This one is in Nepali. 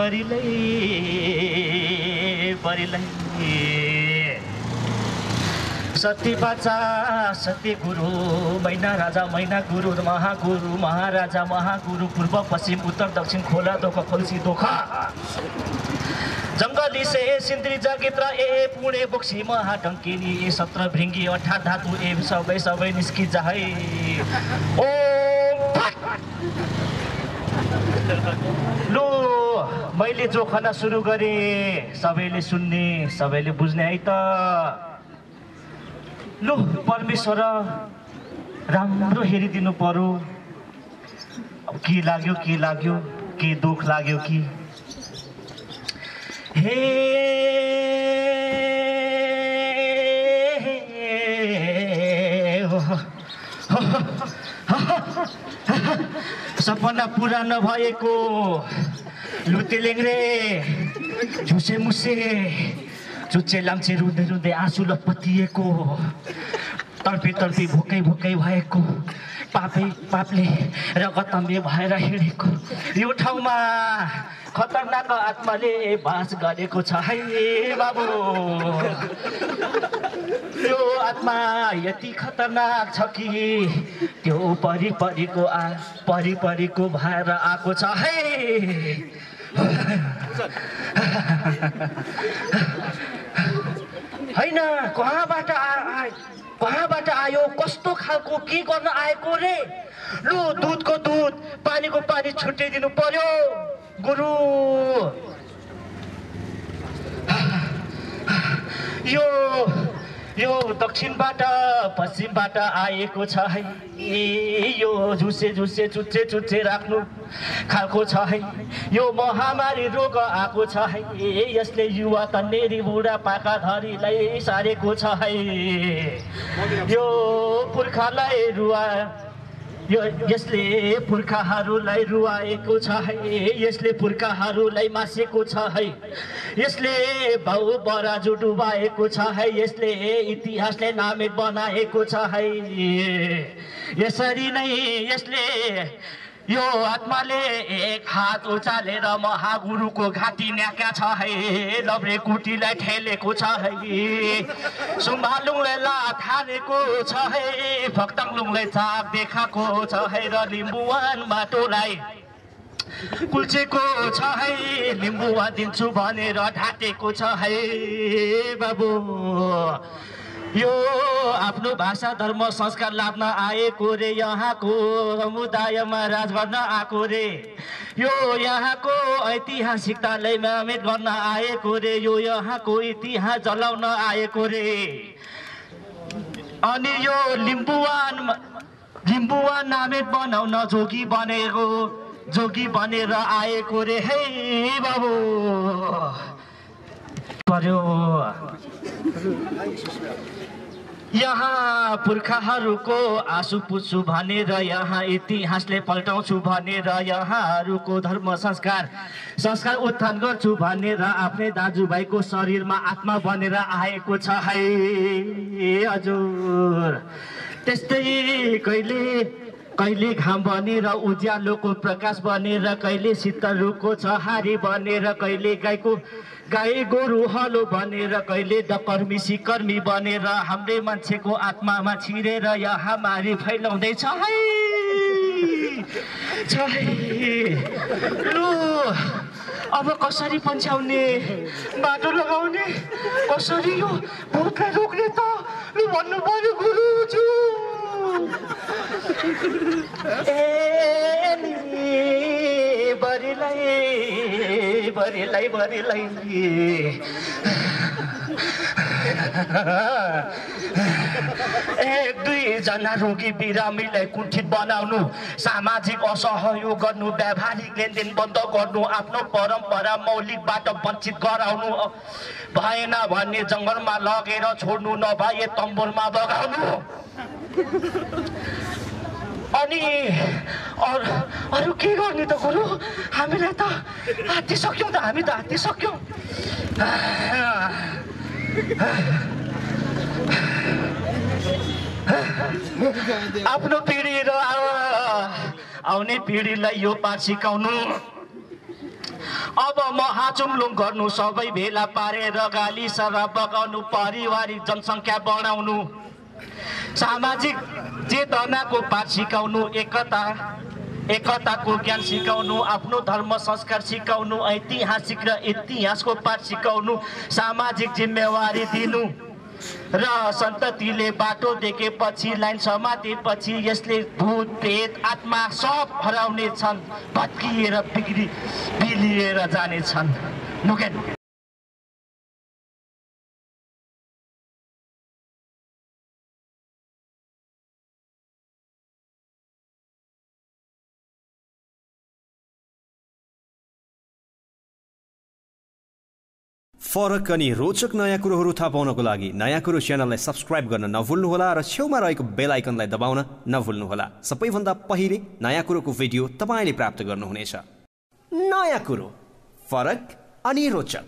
बरिलै बरिलै सती बाचा सती गुरु मैना राजा मैना गुरु महागुरु महाराजा महागुरु पूर्व पश्चिम उत्तर दक्षिण खोला दोख खोल्सी दोखा जङ्गली से सिन्द्री जगित्र ए पुणे बोक्सी महाटङ्किनी ए सत्र भृङ्गी अठा धातु ए सबै सबै निस्कि जाहै ओ मैले जोखना सुरु गरेँ। सबैले सुन्ने सबैले बुझ्ने है त। लु परमेश्वर राम्रो हेरिदिनु पर्यो। के लाग्यो के लाग्यो के दुख लाग्यो कि? हे सपना पुरा नभएको लुते लेङ्रे झुसे मुसे चुच्चे लाम्चे रुँदै रुँदै आँसु लपतिएको तर्पी तर्पी भोकै भोकै भएको पापै पापले रगतम्बे भएर हिँडेको। यो ठाउँमा खतरनाक आत्माले बास गरेको छ है बाबु। त्यो आत्मा यति खतरनाक छ कि त्यो परि परिको आ परि परिको भएर आएको छ है। होइन कहाँबाट आ कहाँबाट आयो कस्तो खालको के गर्न आएको रे? लु दुधको दुध पानीको पानी छुट्याइदिनु पर्यो गुरु। यो यो दक्षिणबाट पश्चिमबाट आएको छ है। यो झुसे झुसे चुच्चे चुच्चे राख्नु खालको छ है। यो महामारी रोग आएको छ है। यसले युवा तन्नेरी बुढा पाका धरीलाई सारेको छ है। यो पुर्खालाई रुवा यसले पुर्खाहरूलाई रुवाएको छ है। यसले पुर्खाहरूलाई मासेको छ है। यसले भाउ बराजु डुबाएको छ है। यसले इतिहासले नामित बनाएको छ है। यसरी नै यसले यो आत्माले एक हात उचालेर महागुरुको घाँटी न्याका छ है। लब्रे कुटीलाई ठेलेको छ है। सुम्बालुङलाई हानेको छ है। फक्ताङलुङलाई चाप देखाएको छ है र लिम्बुवान बाटोलाई कुल्चेको छ है। लिम्बुवा दिन्छु भनेर ढाँटेको छ है बाबु। यो आफ्नो भाषा धर्म संस्कार लाद्न आएको रे। यहाँको समुदायमा राज गर्न आएको रे। यो यहाँको ऐतिहासिकतालाई नामित गर्न आएको रे। यो यहाँको इतिहास जलाउन आएको रे। अनि यो लिम्बुवान लिम्बुवान नामित बनाउन जोगी बनेको जोगी बनेर आएको रे। है बाबु! पर्यो। यहाँ पुर्खाहरूको आँसु पुछु भनेर यहाँ इतिहासले पल्टाउँछु भनेर यहाँहरूको धर्म संस्कार संस्कार उत्थान गर्छु भनेर आफ्नै दाजुभाइको शरीरमा आत्मा बनेर आएको छ है। हजुर त्यस्तै कहिले कहिले घाम बनेर उज्यालोको प्रकाश बनेर कहिले शीतलको छहारी बनेर कहिले गाईको गाई गोरु हलो बनेर कहिले डकर्मी सिकर्मी बनेर हाम्रै मान्छेको आत्मामा छिरेर यहाँ मारी फैलाउँदैछ। है! लु अब कसरी पन्छ्याउने? बाटो लगाउने? कसरी यो भूतलाई रोक्ने त? लु भन्नु पर्यो गुरुजू। एक दुईजना रोगी बिरामीलाई कुण्ठित बनाउनु? सामाजिक असहयोग गर्नु व्यावहारिक लेनदेन बन्द गर्नु आफ्नो परम्परा मौलिकबाट वञ्चित गराउनु भएन भने जङ्गलमा लगेर छोड्नु नभए तम्बुरमा बगाउनु अनि अरू के गर्ने त गुरु? हामीलाई त हातिसक्यौँ त हामी त हातिसक्यौँ आफ्नो पिँढी र आउने पिँढीलाई यो पाठ सिकाउनु। अब महाचुम्लुङ गर्नु सबै भेला पारेर गाली सर बगाउनु पारिवारिक जनसङ्ख्या बढाउनु। सामाजिक चेतनाको पाठ सिकाउनु एकता एकताको ज्ञान सिकाउनु आफ्नो धर्म संस्कार सिकाउनु ऐतिहासिक र इतिहासको पाठ सिकाउनु सामाजिक जिम्मेवारी दिनु। र सन्ततिले बाटो देखेपछि लाइन समातेपछि यसले भूत प्रेत आत्मा सब हराउने छन् भत्किएर बिग्री बिलिएर जानेछन्। फरक अनि रोचक नयाँ कुरोहरू थाहा पाउनको लागि नयाँ कुरो च्यानललाई सब्सक्राइब गर्न नभुल्नुहोला र छेउमा रहेको बेल आइकनलाई दबाउन नभुल्नुहोला। सबैभन्दा पहिले नयाँ कुरोको भिडियो तपाईँले प्राप्त गर्नुहुनेछ। नयाँ कुरो फरक अनि रोचक।